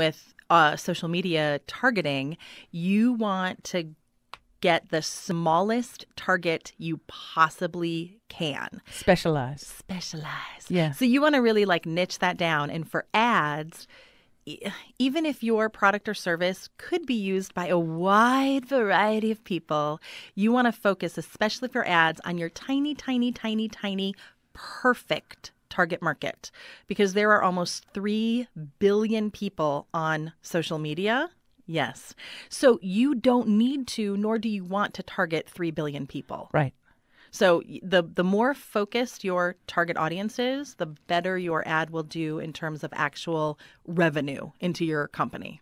with uh, social media targeting, you want to get the smallest target you possibly can. Specialize. Specialize. Yeah. So you want to really like niche that down. And for ads, even if your product or service could be used by a wide variety of people, you want to focus, especially for ads, on your tiny, tiny, tiny, tiny, perfect target market because there are almost 3 billion people on social media. Yes. So you don't need to, nor do you want to target 3 billion people. Right. So the the more focused your target audience is, the better your ad will do in terms of actual revenue into your company.